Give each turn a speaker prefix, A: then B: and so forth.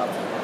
A: ครับ